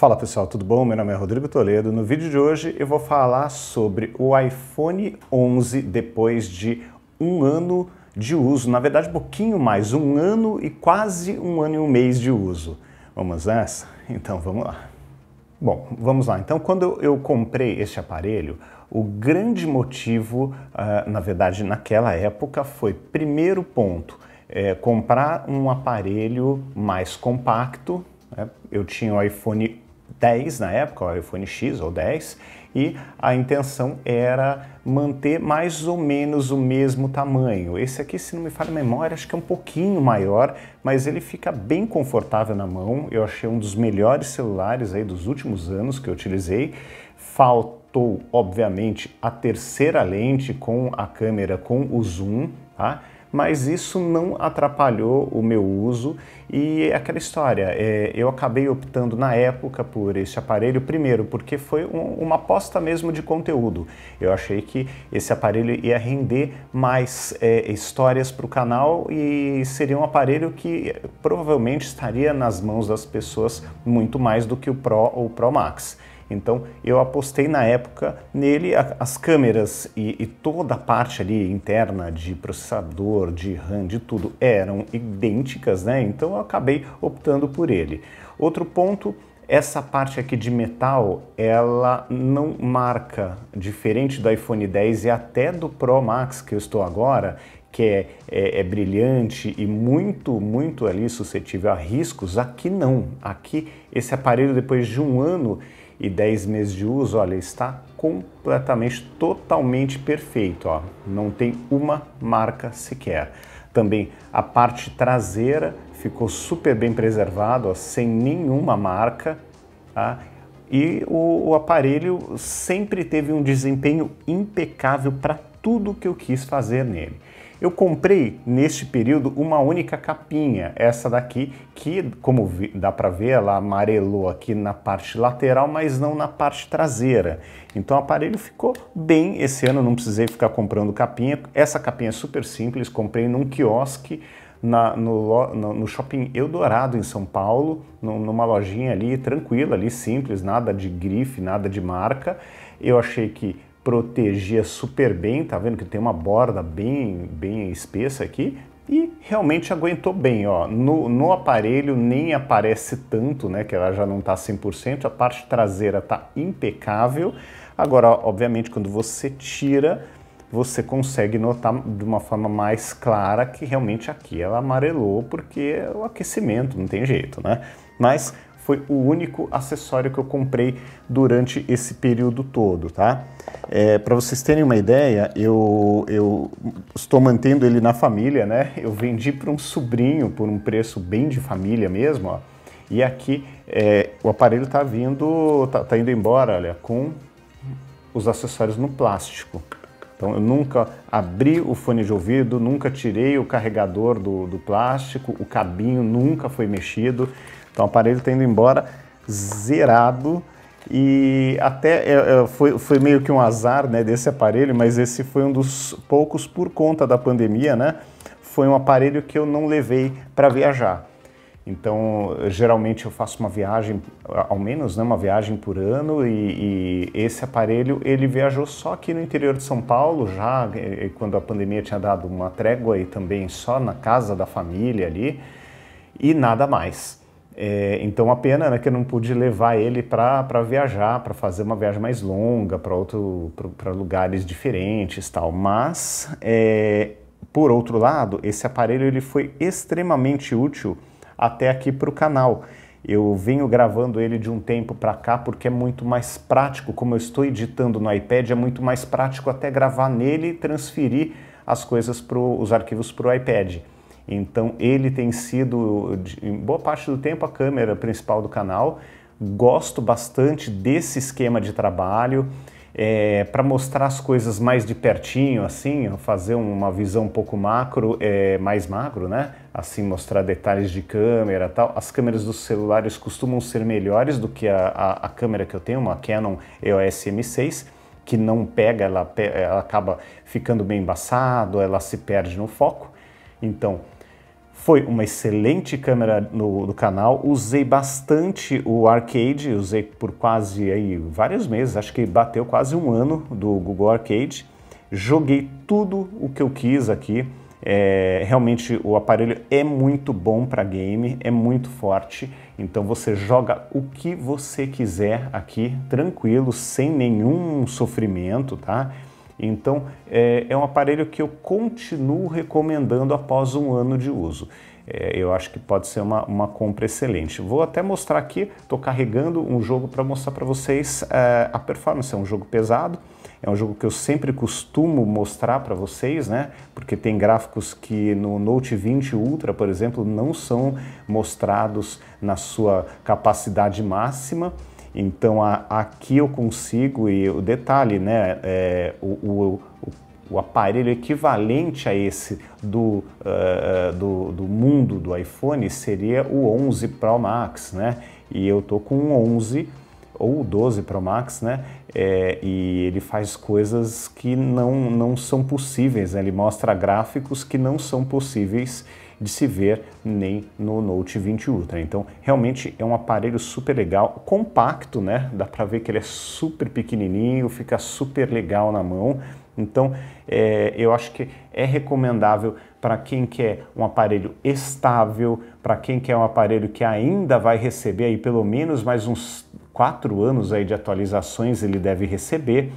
Fala pessoal, tudo bom? Meu nome é Rodrigo Toledo. No vídeo de hoje eu vou falar sobre o iPhone 11 depois de um ano de uso, na verdade um pouquinho mais, um ano e quase um ano e um mês de uso. Vamos nessa? Então vamos lá. Bom, vamos lá. Então, quando eu comprei este aparelho, o grande motivo, uh, na verdade, naquela época, foi primeiro ponto, é, comprar um aparelho mais compacto, né? Eu tinha o iPhone 10 na época, o iPhone X ou 10, e a intenção era manter mais ou menos o mesmo tamanho. Esse aqui, se não me falha a memória, acho que é um pouquinho maior, mas ele fica bem confortável na mão. Eu achei um dos melhores celulares aí dos últimos anos que eu utilizei. Faltou, obviamente, a terceira lente com a câmera com o zoom, tá? Mas isso não atrapalhou o meu uso e é aquela história, é, eu acabei optando na época por esse aparelho, primeiro porque foi um, uma aposta mesmo de conteúdo. Eu achei que esse aparelho ia render mais é, histórias para o canal e seria um aparelho que provavelmente estaria nas mãos das pessoas muito mais do que o Pro ou o Pro Max. Então eu apostei na época nele, as câmeras e, e, toda a parte ali interna de processador, de RAM, de tudo eram idênticas, né? Então eu acabei optando por ele. Outro ponto, essa parte aqui de metal, ela não marca, diferente do iPhone 10 e até do Pro Max que eu estou agora, que é, é, é, brilhante e muito, muito ali suscetível a riscos, aqui não. Aqui, esse aparelho, depois de um ano, e 10 meses de uso, olha, está completamente, totalmente perfeito, ó. Não tem uma marca sequer. Também a parte traseira ficou super bem preservado, ó, sem nenhuma marca, tá? E o, o aparelho sempre teve um desempenho impecável para tudo que eu quis fazer nele. Eu comprei neste período uma única capinha, essa daqui, que como dá para ver, ela amarelou aqui na parte lateral, mas não na parte traseira. Então o aparelho ficou bem esse ano, não precisei ficar comprando capinha. Essa capinha é super simples, comprei num quiosque na, no, no, no, shopping Eldorado em São Paulo, numa lojinha ali tranquila, ali simples, nada de grife, nada de marca. Eu achei que protegia super bem, tá vendo que tem uma borda bem, bem espessa aqui e realmente aguentou bem, ó. No, no aparelho nem aparece tanto, né, que ela já não tá 100%, a parte traseira tá impecável. Agora, obviamente, quando você tira, você consegue notar de uma forma mais clara que realmente aqui ela amarelou porque é o aquecimento, não tem jeito, né? Mas foi o único acessório que eu comprei durante esse período todo, tá? É, Para vocês terem uma ideia, eu, eu estou mantendo ele na família, né? Eu vendi para um sobrinho por um preço bem de família mesmo, ó. E aqui é, o aparelho está vindo, tá, tá indo embora, olha, com os acessórios no plástico. Então eu nunca abri o fone de ouvido, nunca tirei o carregador do, do plástico, o cabinho nunca foi mexido. Então o aparelho está indo embora zerado e até é, é, foi, foi meio que um azar né, desse aparelho, mas esse foi um dos poucos por conta da pandemia, né? Foi um aparelho que eu não levei para viajar. Então, geralmente eu faço uma viagem, ao menos né, uma viagem por ano, e, e, esse aparelho ele viajou só aqui no interior de São Paulo, já quando a pandemia tinha dado uma trégua e também só na casa da família ali, e nada mais. É, então a pena né, que eu não pude levar ele para viajar, para fazer uma viagem mais longa, para lugares diferentes tal. Mas, é, por outro lado, esse aparelho ele foi extremamente útil até aqui para o canal. Eu venho gravando ele de um tempo para cá porque é muito mais prático, como eu estou editando no iPad, é muito mais prático até gravar nele e transferir as coisas, pro, os arquivos para o iPad. Então ele tem sido, em boa parte do tempo, a câmera principal do canal. Gosto bastante desse esquema de trabalho. É, para mostrar as coisas mais de pertinho, assim, fazer uma visão um pouco macro, é, mais macro, né? Assim, mostrar detalhes de câmera tal. As câmeras dos celulares costumam ser melhores do que a, a, a câmera que eu tenho, uma Canon EOS M6, que não pega, ela, ela acaba ficando bem embaçado, ela se perde no foco. Então, Foi uma excelente câmera no, no, canal, usei bastante o Arcade, usei por quase aí vários meses, acho que bateu quase um ano do Google Arcade. Joguei tudo o que eu quis aqui, é, realmente o aparelho é muito bom para game, é muito forte, então você joga o que você quiser aqui, tranquilo, sem nenhum sofrimento, tá? Então é, é um aparelho que eu continuo recomendando após um ano de uso. É, eu acho que pode ser uma, uma compra excelente. Vou até mostrar aqui, estou carregando um jogo para mostrar para vocês é, a performance. É um jogo pesado, é um jogo que eu sempre costumo mostrar para vocês, né? Porque tem gráficos que no Note 20 Ultra, por exemplo, não são mostrados na sua capacidade máxima. Então a, aqui eu consigo, e o detalhe, né, é, o, o, o, aparelho equivalente a esse do, uh, do, do, mundo do iPhone seria o 11 Pro Max, né? E eu tô com o 11 ou o 12 Pro Max, né? É, e ele faz coisas que não, não são possíveis, né? ele mostra gráficos que não são possíveis de se ver nem no Note 20 Ultra. Então, realmente é um aparelho super legal, compacto, né? Dá para ver que ele é super pequenininho, fica super legal na mão. Então, é, eu acho que é recomendável para quem quer um aparelho estável, para quem quer um aparelho que ainda vai receber aí pelo menos mais uns quatro anos aí de atualizações ele deve receber.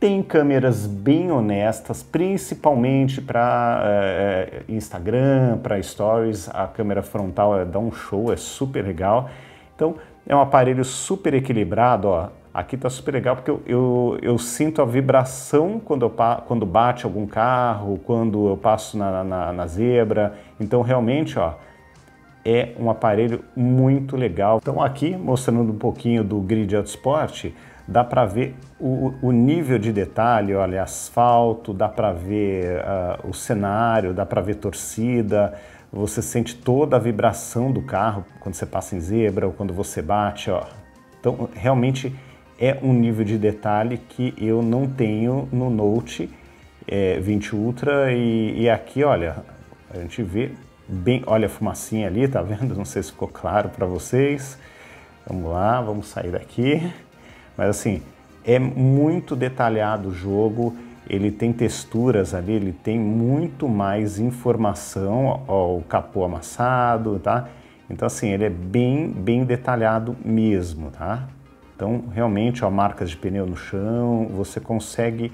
Tem câmeras bem honestas, principalmente para é, Instagram, para Stories. A câmera frontal é, dá um show, é super legal. Então é um aparelho super equilibrado. Ó. Aqui está super legal porque eu, eu, eu, sinto a vibração quando, eu, quando bate algum carro, quando eu passo na, na, na zebra. Então realmente ó, é um aparelho muito legal. Então aqui mostrando um pouquinho do Grid Autosport, dá para ver o, o, nível de detalhe, olha, asfalto, dá para ver uh, o cenário, dá para ver torcida, você sente toda a vibração do carro quando você passa em zebra ou quando você bate, ó. Então, realmente é um nível de detalhe que eu não tenho no Note é, 20 Ultra e, e aqui, olha, a gente vê bem, olha a fumacinha ali, tá vendo? Não sei se ficou claro para vocês. Vamos lá, vamos sair daqui. Mas assim, é muito detalhado o jogo, ele tem texturas ali, ele tem muito mais informação, ó, o capô amassado, tá? Então assim, ele é bem, bem detalhado mesmo, tá? Então realmente, ó, marcas de pneu no chão, você consegue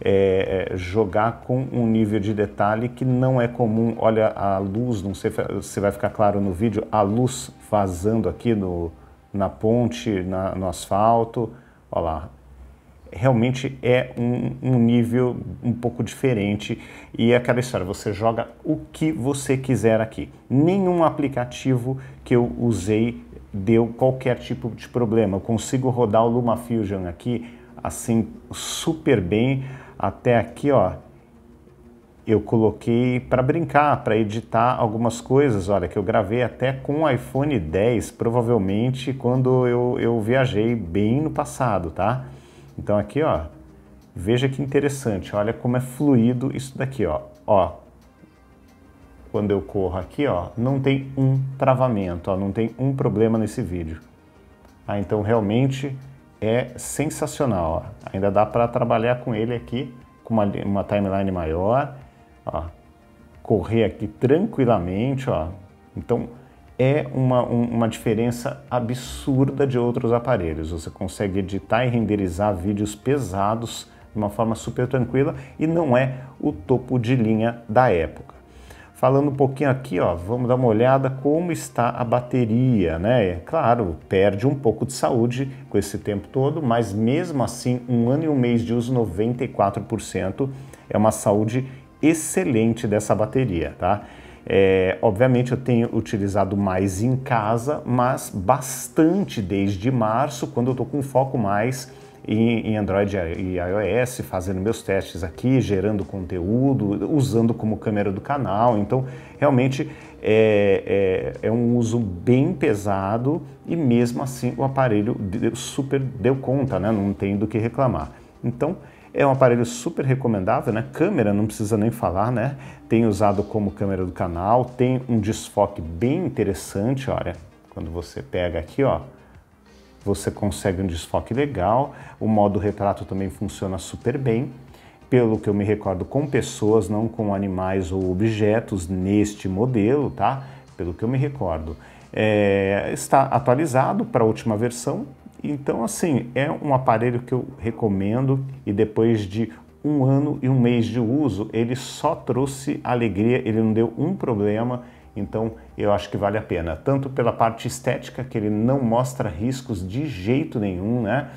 é, é, jogar com um nível de detalhe que não é comum. Olha a luz, não sei se vai ficar claro no vídeo, a luz vazando aqui no, na ponte, na, no asfalto, Olha lá, realmente é um, um, nível um pouco diferente e é aquela história, você joga o que você quiser aqui. Nenhum aplicativo que eu usei deu qualquer tipo de problema. Eu consigo rodar o LumaFusion aqui assim super bem até aqui, ó. Eu coloquei para brincar, para editar algumas coisas, olha, que eu gravei até com o iPhone 10, provavelmente quando eu, eu viajei bem no passado, tá? Então aqui, ó, veja que interessante, olha como é fluido isso daqui, ó. Ó, quando eu corro aqui, ó, não tem um travamento, ó, não tem um problema nesse vídeo. Ah, então realmente é sensacional, ó. Ainda dá para trabalhar com ele aqui com uma, uma timeline maior ó, correr aqui tranquilamente, ó. Então é uma, um, uma diferença absurda de outros aparelhos. Você consegue editar e renderizar vídeos pesados de uma forma super tranquila e não é o topo de linha da época. Falando um pouquinho aqui, ó, vamos dar uma olhada como está a bateria, né? Claro, perde um pouco de saúde com esse tempo todo, mas mesmo assim, um ano e um mês de uso, 94% é uma saúde excelente dessa bateria, tá? É, obviamente eu tenho utilizado mais em casa, mas bastante desde março, quando eu estou com foco mais em, em, Android e iOS, fazendo meus testes aqui, gerando conteúdo, usando como câmera do canal. Então, realmente é, é, é um uso bem pesado e mesmo assim o aparelho super deu conta, né? não tem do que reclamar. Então, É um aparelho super recomendável, né? Câmera não precisa nem falar, né? Tem usado como câmera do canal, tem um desfoque bem interessante, olha. Quando você pega aqui, ó, você consegue um desfoque legal. O modo retrato também funciona super bem. Pelo que eu me recordo, com pessoas, não com animais ou objetos neste modelo, tá? Pelo que eu me recordo. É, está atualizado para a última versão, então, assim, é um aparelho que eu recomendo e depois de um ano e um mês de uso, ele só trouxe alegria, ele não deu um problema, então eu acho que vale a pena. Tanto pela parte estética, que ele não mostra riscos de jeito nenhum, né?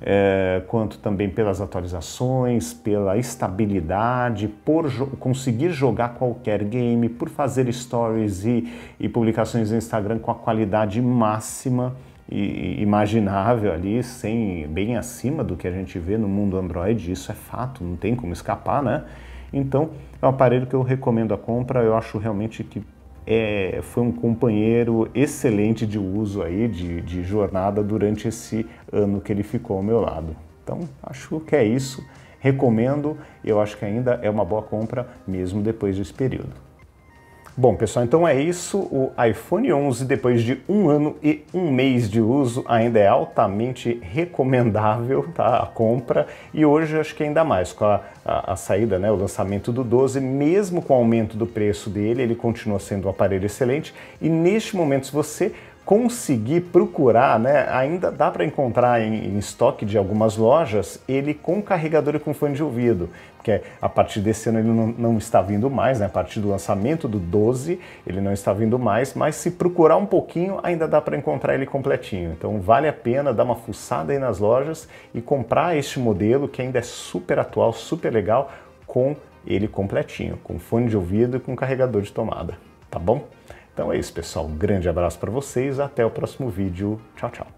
É, quanto também pelas atualizações, pela estabilidade, por jo conseguir jogar qualquer game, por fazer stories e, e publicações no Instagram com a qualidade máxima imaginável ali, sem, bem acima do que a gente vê no mundo Android, isso é fato, não tem como escapar, né? Então, é um aparelho que eu recomendo a compra, eu acho realmente que é, foi um companheiro excelente de uso aí, de, de jornada durante esse ano que ele ficou ao meu lado. Então, acho que é isso, recomendo, eu acho que ainda é uma boa compra mesmo depois desse período. Bom, pessoal, então é isso. O iPhone 11, depois de um ano e um mês de uso, ainda é altamente recomendável tá, a compra. E hoje acho que ainda mais, com a, a, a, saída, né, o lançamento do 12, mesmo com o aumento do preço dele, ele continua sendo um aparelho excelente. E neste momento, se você conseguir procurar, né, ainda dá para encontrar em, em, estoque de algumas lojas ele com carregador e com fone de ouvido, porque a partir desse ano ele não, não está vindo mais, né, a partir do lançamento do 12 ele não está vindo mais, mas se procurar um pouquinho ainda dá para encontrar ele completinho. Então vale a pena dar uma fuçada aí nas lojas e comprar este modelo que ainda é super atual, super legal, com ele completinho, com fone de ouvido e com carregador de tomada, tá bom? Então é isso, pessoal. Um grande abraço para vocês. Até o próximo vídeo. Tchau, tchau.